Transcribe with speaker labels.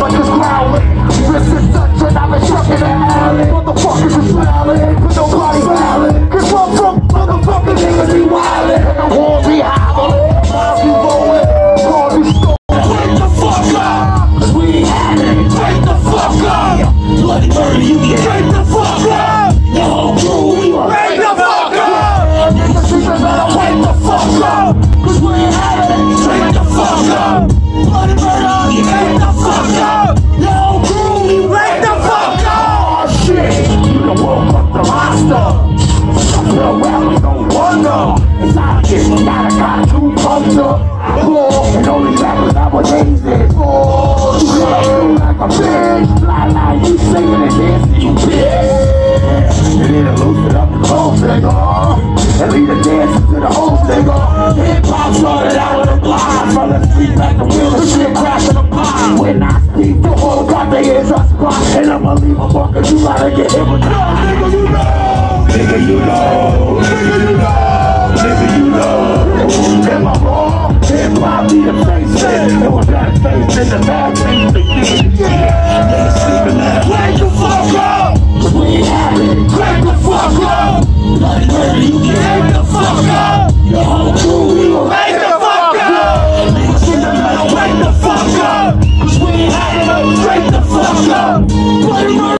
Speaker 1: like it's growling. This is such and I've been stuck in the alley. Motherfuckers are smiling, but nobody smiling. Cause I'm from motherfucking niggas be wildin'. And the walls be howling, miles be rolling, cars be stolen. Wake the fuck up, we had it. Wake the fuck up, bloody murder you get. Wake the fuck up, and only rappers nowadays is oh, you feel like a bitch. Lie, lie, you singing and dancing, you bitch. And then loosen up the clothes, nigga. And lead the dancing to the whole nigga. Hip hop started out with a blind. From the street like the wheel of shit crashing a pie. When I speak, the whole got their ears a spot. And I'ma leave a fucker, you gotta get hypnotized. Nigga, you know. Nigga, you know. got faith in the bad Wake the fuck up! The fuck up! Like, you can hang the fuck up! Whole crew, we the fuck up! In the middle, the fuck we ain't the fuck up!